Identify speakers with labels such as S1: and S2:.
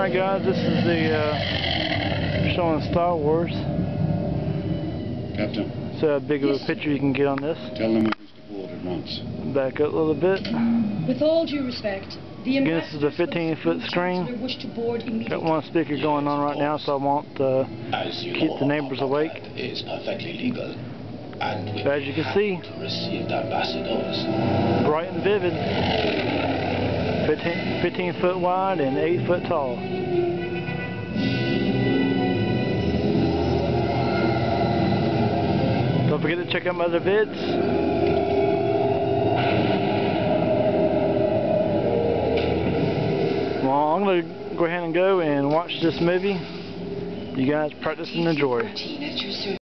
S1: Alright guys, this is the uh, showing Star Wars.
S2: Captain,
S1: It's how big of a picture you can get on this.
S2: tell them we wish to board at once.
S1: Back up a little bit.
S3: With all due respect, the
S1: Again, this is a 15 foot screen.
S3: Wish to board
S1: Got one speaker going on right now, so I won't uh,
S4: As you
S1: keep
S4: know,
S1: the neighbors awake.
S4: contract is perfectly legal. And we
S1: As you can see.
S4: to receive the ambassadors.
S1: bright and vivid. 15, 15 foot wide and 8 foot tall. Don't forget to check out my other vids. Well, I'm going to go ahead and go and watch this movie. You guys practice and enjoy.